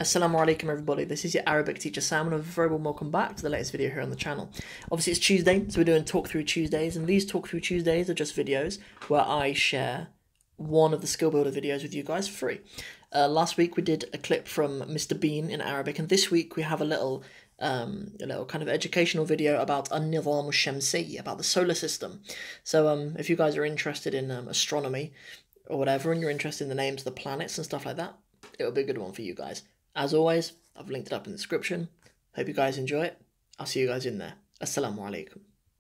Assalamu alaikum everybody, this is your Arabic teacher Sam and a very warm welcome back to the latest video here on the channel. Obviously it's Tuesday, so we're doing Talk Through Tuesdays and these Talk Through Tuesdays are just videos where I share one of the skill builder videos with you guys free. Uh, last week we did a clip from Mr Bean in Arabic and this week we have a little um, a little kind of educational video about An-Nizam al-Shamsi, about the solar system. So um, if you guys are interested in um, astronomy or whatever and you're interested in the names of the planets and stuff like that, it'll be a good one for you guys. As always, I've linked it up in the description. Hope you guys enjoy it. I'll see you guys in there. Assalamu alaikum.